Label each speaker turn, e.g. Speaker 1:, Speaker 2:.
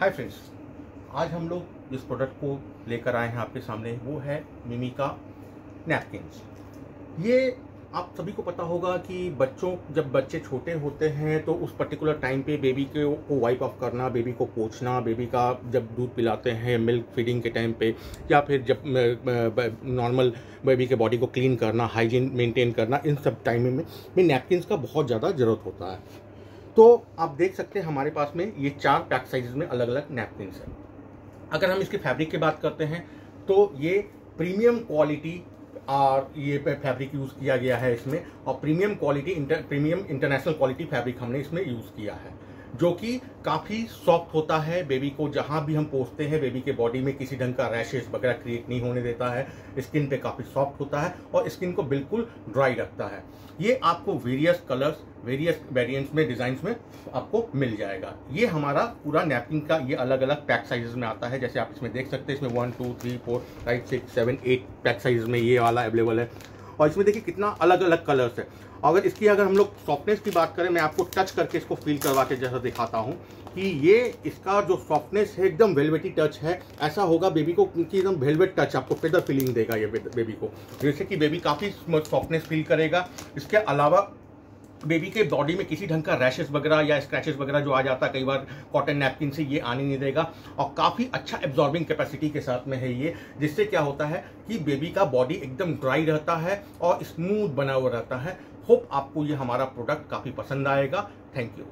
Speaker 1: Hi friends आज हम लोग जिस प्रोडक्ट को लेकर आए हैं आपके सामने, वो है मिमिका नैपकिन्स ये आप सभी को पता होगा कि बच्चों, जब बच्चे छोटे होते हैं तो उस पर्टिकुलर टाइम पे बेबी के, को वाइप ऑफ़ करना बेबी को पोछना बेबी का जब दूध पिलाते हैं मिल्क फीडिंग के टाइम पे, या फिर जब नॉर्मल बेबी के बॉडी को क्लीन करना हाइजीन मेंटेन करना, इन सब टाइम में में नैपकिन्स का बहुत ज़्यादा ज़रूरत होता है। तो आप देख सकते हैं हमारे पास में ये चार पैक साइज़ में अलग अलग नैपकिन है। अगर हम इसके फैब्रिक की बात करते हैं तो ये प्रीमियम क्वालिटी और ये फैब्रिक यूज़ किया गया है इसमें, और premium quality inter premium international quality fabric हमने इसमें यूज़ किया है। जो कि काफ़ी सॉफ्ट होता है। बेबी को जहाँ भी हम पोसते हैं, बेबी के बॉडी में किसी ढंग का रैशेज वगैरह क्रिएट नहीं होने देता है। स्किन पे काफ़ी सॉफ्ट होता है और स्किन को बिल्कुल ड्राई रखता है। ये आपको वेरियस कलर्स वेरियस वेरिएंट्स में डिज़ाइन में आपको मिल जाएगा। ये हमारा पूरा नैपकिन का ये अलग अलग पैक साइज़ में आता है। जैसे आप इसमें देख सकते हैं, इसमें one two three four five six seven eight pack size में ये वाला अवेलेबल है। और इसमें देखिए कितना अलग अलग कलर्स है अगर इसकी अगर हम लोग सॉफ्टनेस की बात करें, मैं आपको टच करके इसको फील करवा के जैसा दिखाता हूँ कि ये इसका जो सॉफ्टनेस है, एकदम वेलवेटी टच है। ऐसा होगा बेबी को क्योंकि एकदम वेलवेट टच आपको फेदर फीलिंग देगा ये बेबी को। जैसे कि बेबी काफ़ी सॉफ्टनेस फील करेगा। इसके अलावा बेबी के बॉडी में किसी ढंग का रैशेस वगैरह या स्क्रैचेस वगैरह जो आ जाता है, कई बार कॉटन नैपकिन से ये आने नहीं देगा। और काफ़ी अच्छा एब्जॉर्बिंग कैपेसिटी के साथ में है ये, जिससे क्या होता है कि बेबी का बॉडी एकदम ड्राई रहता है और स्मूथ बना हुआ रहता है। होप आपको ये हमारा प्रोडक्ट काफ़ी पसंद आएगा। Thank you